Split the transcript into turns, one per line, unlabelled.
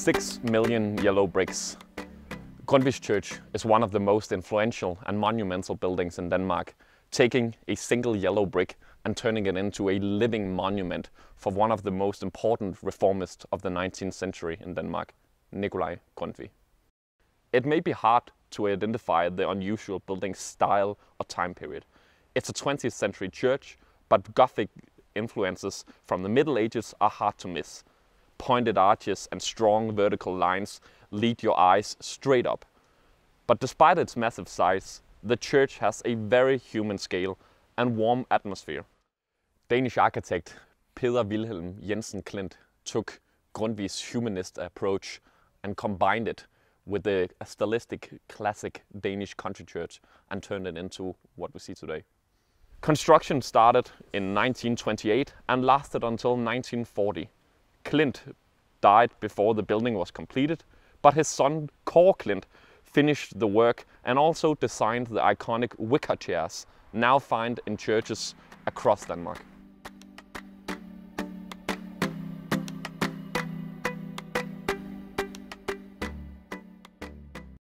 Six million yellow bricks. Grundtvig's Church is one of the most influential and monumental buildings in Denmark, taking a single yellow brick and turning it into a living monument for one of the most important reformists of the 19th century in Denmark, Nikolaj Grundtvig. It may be hard to identify the unusual building style or time period. It's a 20th century church, but Gothic influences from the Middle Ages are hard to miss. Pointed arches and strong vertical lines lead your eyes straight up. But despite its massive size, the church has a very human scale and warm atmosphere. Danish architect Peder Wilhelm Jensen Klint took Grundtvig's humanist approach and combined it with the stylistic classic Danish country church and turned it into what we see today. Construction started in 1928 and lasted until 1940. Klint died before the building was completed, but his son Kåre Klint finished the work and also designed the iconic wicker chairs now found in churches across Denmark.